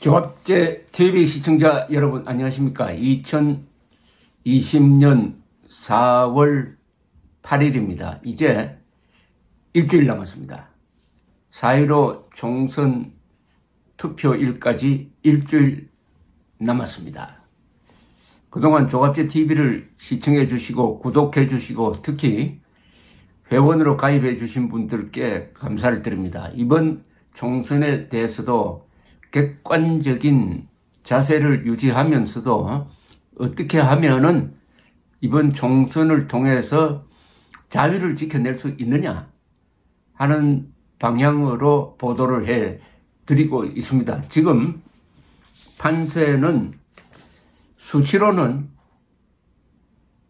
조합제 TV 시청자 여러분 안녕하십니까? 2020년 4월 8일입니다. 이제 일주일 남았습니다. 4.15 총선 투표일까지 일주일 남았습니다. 그동안 조합제 TV를 시청해 주시고 구독해 주시고 특히 회원으로 가입해 주신 분들께 감사를 드립니다. 이번 총선에 대해서도 객관적인 자세를 유지하면서도 어떻게 하면은 이번 총선을 통해서 자유를 지켜낼 수 있느냐 하는 방향으로 보도를 해 드리고 있습니다. 지금 판세는 수치로는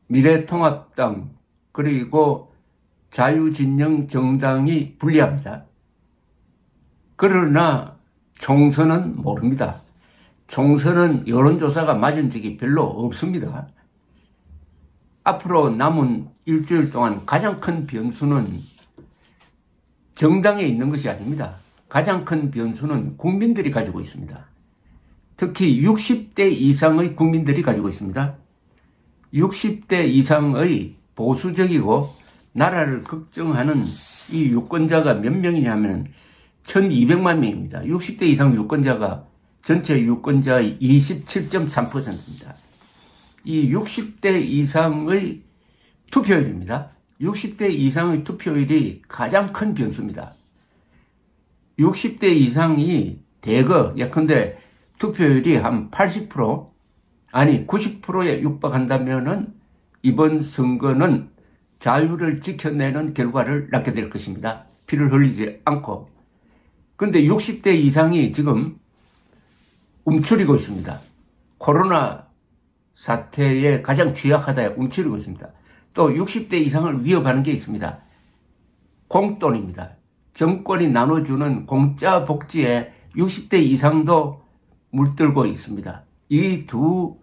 미래통합당 그리고 자유진영 정당이 불리합니다. 그러나 총선은 모릅니다. 총선은 여론조사가 맞은 적이 별로 없습니다. 앞으로 남은 일주일 동안 가장 큰 변수는 정당에 있는 것이 아닙니다. 가장 큰 변수는 국민들이 가지고 있습니다. 특히 60대 이상의 국민들이 가지고 있습니다. 60대 이상의 보수적이고 나라를 걱정하는 이 유권자가 몇 명이냐면 1200만 명입니다. 60대 이상 유권자가 전체 유권자의 27.3%입니다. 이 60대 이상의 투표율입니다. 60대 이상의 투표율이 가장 큰 변수입니다. 60대 이상이 대거 예컨대 투표율이 한 80% 아니 90%에 육박한다면은 이번 선거는 자유를 지켜내는 결과를 낳게 될 것입니다. 피를 흘리지 않고. 근데 60대 이상이 지금 움츠리고 있습니다. 코로나 사태에 가장 취약하다에 움츠리고 있습니다. 또 60대 이상을 위협하는 게 있습니다. 공돈입니다. 정권이 나눠주는 공짜 복지에 60대 이상도 물들고 있습니다. 이 두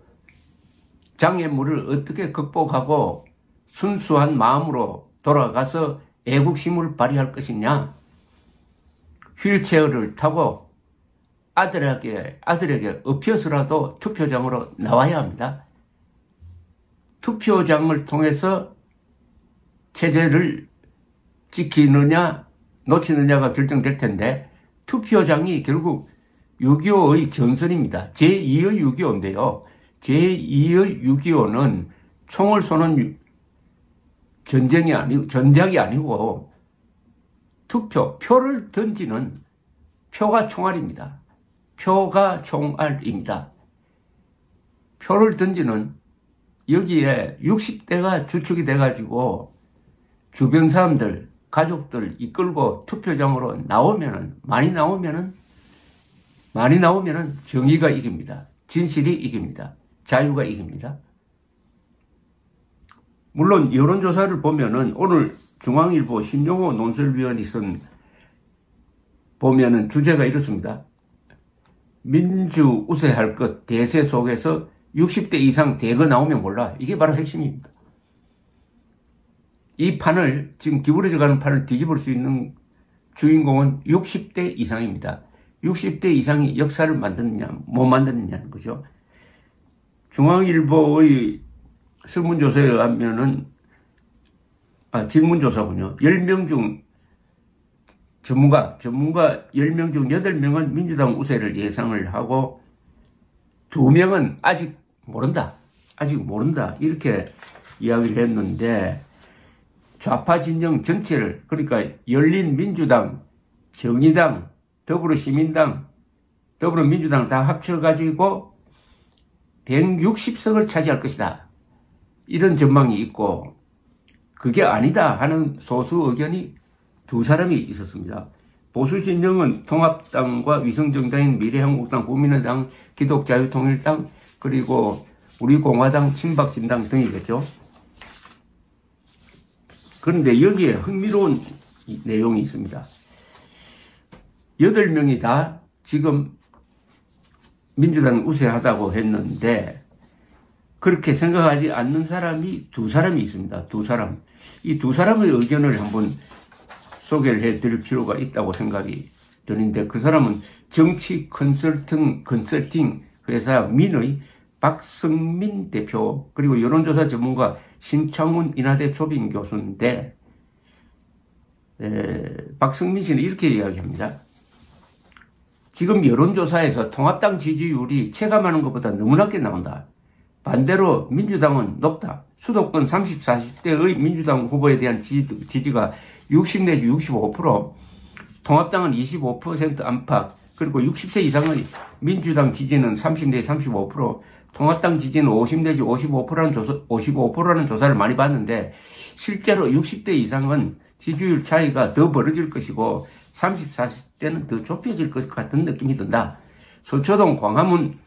장애물을 어떻게 극복하고 순수한 마음으로 돌아가서 애국심을 발휘할 것이냐? 휠체어를 타고 아들에게, 아들에게 업혀서라도 투표장으로 나와야 합니다. 투표장을 통해서 체제를 지키느냐, 놓치느냐가 결정될 텐데, 투표장이 결국 6.25의 전선입니다. 제2의 6.25인데요. 제2의 6.25는 총을 쏘는 전쟁이 아니고, 전작이 아니고, 투표, 표를 던지는 표가 총알입니다. 표가 총알입니다. 표를 던지는 여기에 60대가 주축이 돼가지고 주변 사람들, 가족들 이끌고 투표장으로 나오면은, 많이 나오면은, 많이 나오면은 정의가 이깁니다. 진실이 이깁니다. 자유가 이깁니다. 물론 여론조사를 보면은 오늘 중앙일보 신용호 논설위원이 쓴 보면은 주제가 이렇습니다. 민주 우세할 것 대세 속에서 60대 이상 대거 나오면 몰라. 이게 바로 핵심입니다. 이 판을 지금 기울어져 가는 판을 뒤집을 수 있는 주인공은 60대 이상입니다. 60대 이상이 역사를 만드느냐 못 만드느냐는 거죠. 중앙일보의 설문조사에 의하면은 아, 질문조사군요. 10명 중 전문가, 전문가 10명 중 8명은 민주당 우세를 예상을 하고 2명은 아직 모른다. 아직 모른다. 이렇게 이야기를 했는데 좌파 진영 전체를 그러니까 열린민주당, 정의당, 더불어시민당, 더불어민주당 다 합쳐가지고 160석을 차지할 것이다. 이런 전망이 있고 그게 아니다 하는 소수 의견이 두 사람이 있었습니다. 보수 진영은 통합당과 위성정당인 미래한국당, 국민의당, 기독자유통일당, 그리고 우리공화당, 친박진당 등이겠죠. 그런데 여기에 흥미로운 내용이 있습니다. 여덟 명이 다 지금 민주당 우세하다고 했는데 그렇게 생각하지 않는 사람이 두 사람이 있습니다. 두 사람. 이 두 사람의 의견을 한번 소개를 해 드릴 필요가 있다고 생각이 분인데 그 사람은 정치 컨설팅, 컨설팅 회사 민의 박성민 대표 그리고 여론조사 전문가 신창훈 인하대 조빈 교수인데 에, 박성민 씨는 이렇게 이야기합니다. 지금 여론조사에서 통합당 지지율이 체감하는 것보다 너무 낮게 나온다. 반대로 민주당은 높다. 수도권 30, 40대의 민주당 후보에 대한 지지, 가60 내지 65%, 통합당은 25% 안팎, 그리고 60세 이상의 민주당 지지는 30 내지 35%, 통합당 지지는 50 내지 55%라는 조사, 55%라는 조사를 많이 봤는데, 실제로 60대 이상은 지지율 차이가 더 벌어질 것이고, 30, 40대는 더 좁혀질 것 같은 느낌이 든다. 서초동, 광화문,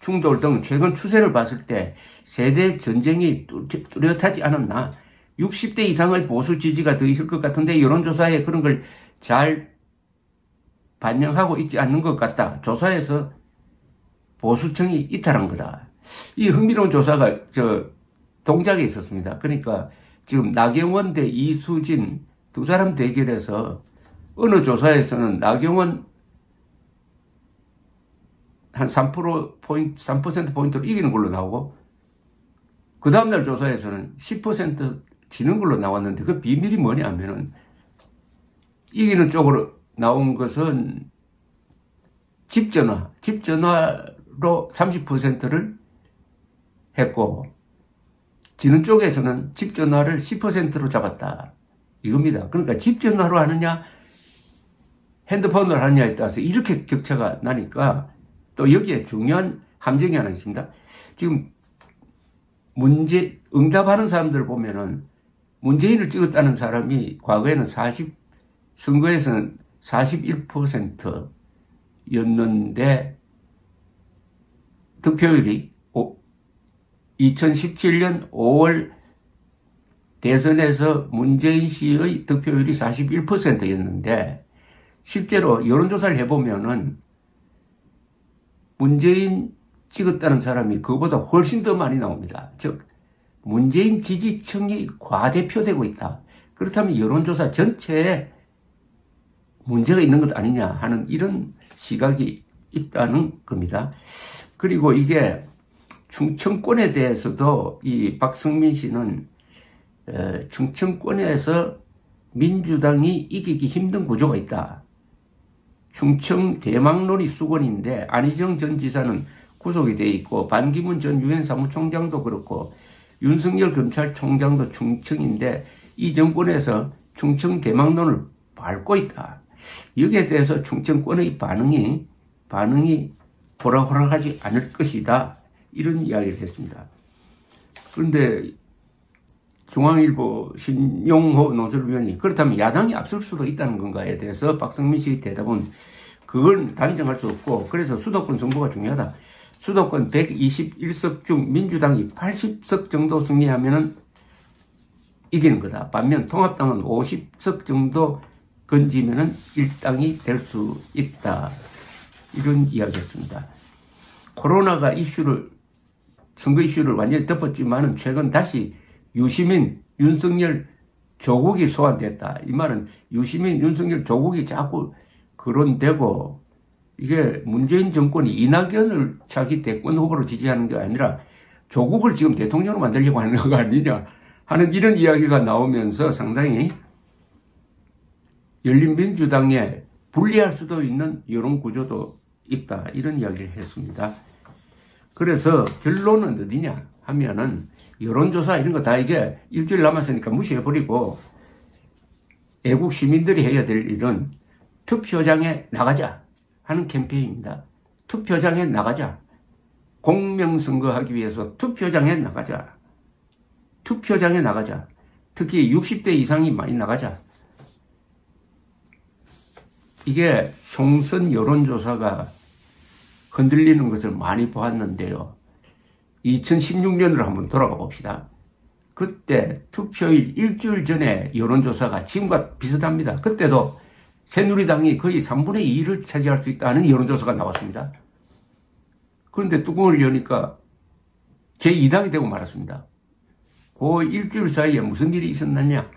충돌 등 최근 추세를 봤을 때 세대 전쟁이 뚜렷하지 않았나 60대 이상의 보수 지지가 더 있을 것 같은데 여론조사에 그런 걸 잘 반영하고 있지 않는 것 같다. 조사에서 보수층이 이탈한 거다. 이 흥미로운 조사가 저 동작에 있었습니다. 그러니까 지금 나경원 대 이수진 두 사람 대결에서 어느 조사에서는 나경원 한 3% 포인트, 3% 포인트로 이기는 걸로 나오고, 그 다음날 조사에서는 10% 지는 걸로 나왔는데, 그 비밀이 뭐냐 하면은, 이기는 쪽으로 나온 것은 집전화, 집전화로 30%를 했고, 지는 쪽에서는 집전화를 10%로 잡았다. 이겁니다. 그러니까 집전화로 하느냐, 핸드폰으로 하느냐에 따라서 이렇게 격차가 나니까 또 여기에 중요한 함정이 하나 있습니다. 지금 문제, 응답하는 사람들 보면은 문재인을 찍었다는 사람이 과거에는 40, 선거에서는 41%였는데 득표율이 2017년 5월 대선에서 문재인 씨의 득표율이 41%였는데 실제로 여론조사를 해보면은 문재인 찍었다는 사람이 그보다 훨씬 더 많이 나옵니다. 즉, 문재인 지지층이 과대표되고 있다. 그렇다면 여론조사 전체에 문제가 있는 것 아니냐 하는 이런 시각이 있다는 겁니다. 그리고 이게 충청권에 대해서도 이 박성민 씨는 충청권에서 민주당이 이기기 힘든 구조가 있다. 충청 대망론이 수건인데 안희정 전 지사는 구속이 돼 있고 반기문 전 유엔 사무총장도 그렇고 윤석열 검찰총장도 충청인데 이 정권에서 충청 대망론을 밟고 있다. 여기에 대해서 충청권의 반응이 반응이 호락호락하지 않을 것이다. 이런 이야기를 했습니다. 그런데 중앙일보 신용호 노조위원이 그렇다면 야당이 앞설 수도 있다는 건가에 대해서 박성민 씨의 대답은 그걸 단정할 수 없고 그래서 수도권 정보가 중요하다. 수도권 121석 중 민주당이 80석 정도 승리하면은 이기는 거다. 반면 통합당은 50석 정도 건지면은 일당이 될 수 있다. 이런 이야기였습니다. 코로나가 이슈를 선거 이슈를 완전히 덮었지만 은 최근 다시 유시민, 윤석열 조국이 소환됐다. 이 말은 유시민, 윤석열 조국이 자꾸 거론되고 이게 문재인 정권이 이낙연을 자기 대권 후보로 지지하는 게 아니라 조국을 지금 대통령으로 만들려고 하는 거 아니냐 하는 이런 이야기가 나오면서 상당히 열린민주당에 불리할 수도 있는 이런 구조도 있다. 이런 이야기를 했습니다. 그래서 결론은 어디냐 하면은 여론조사 이런 거 다 이제 일주일 남았으니까 무시해버리고 애국 시민들이 해야 될 일은 투표장에 나가자 하는 캠페인입니다. 투표장에 나가자. 공명선거 하기 위해서 투표장에 나가자. 투표장에 나가자. 특히 60대 이상이 많이 나가자. 이게 총선 여론조사가 흔들리는 것을 많이 보았는데요. 2016년으로 한번 돌아가 봅시다. 그때 투표일 일주일 전에 여론조사가 지금과 비슷합니다. 그때도 새누리당이 거의 3분의 2를 차지할 수 있다는 여론조사가 나왔습니다. 그런데 뚜껑을 여니까 제2당이 되고 말았습니다. 그 일주일 사이에 무슨 일이 있었느냐?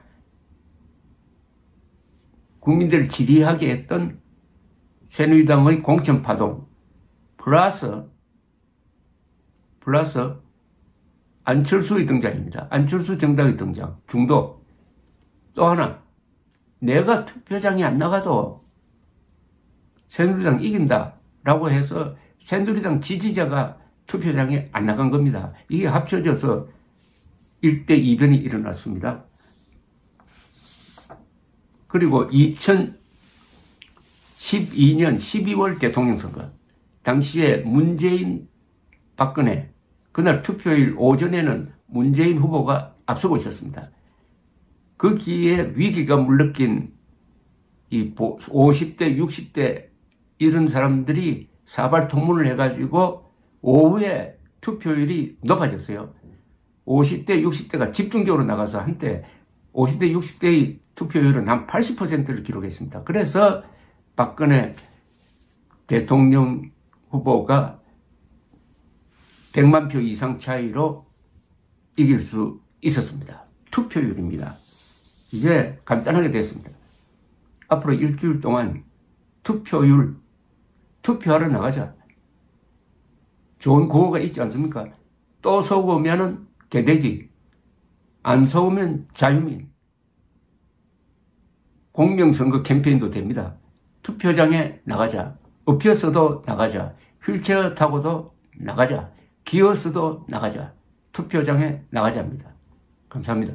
국민들을 지리하게 했던 새누리당의 공천파동 플러스 플러스 안철수의 등장입니다. 안철수 정당의 등장 중도 또 하나 내가 투표장에 안 나가도 새누리당 이긴다 라고 해서 새누리당 지지자가 투표장에 안 나간 겁니다. 이게 합쳐져서 1대 2변이 일어났습니다. 그리고 2012년 12월 대통령 선거 당시에 문재인 박근혜 그날 투표일 오전에는 문재인 후보가 앞서고 있었습니다. 거기에 위기가 물느낀 이 50대, 60대 이런 사람들이 사발 통문을 해가지고 오후에 투표율이 높아졌어요. 50대, 60대가 집중적으로 나가서 한때 50대, 60대의 투표율은 한 80%를 기록했습니다. 그래서 박근혜 대통령 후보가 100만 표 이상 차이로 이길 수 있었습니다. 투표율입니다. 이제 간단하게 됐습니다. 앞으로 일주일 동안 투표율, 투표하러 나가자. 좋은 구호가 있지 않습니까? 또 속으면은 개돼지, 안 속으면 자유민. 공명선거 캠페인도 됩니다. 투표장에 나가자. 엎혀서도 나가자. 휠체어 타고도 나가자. 기어서도 나가자. 투표장에 나가자입니다. 감사합니다.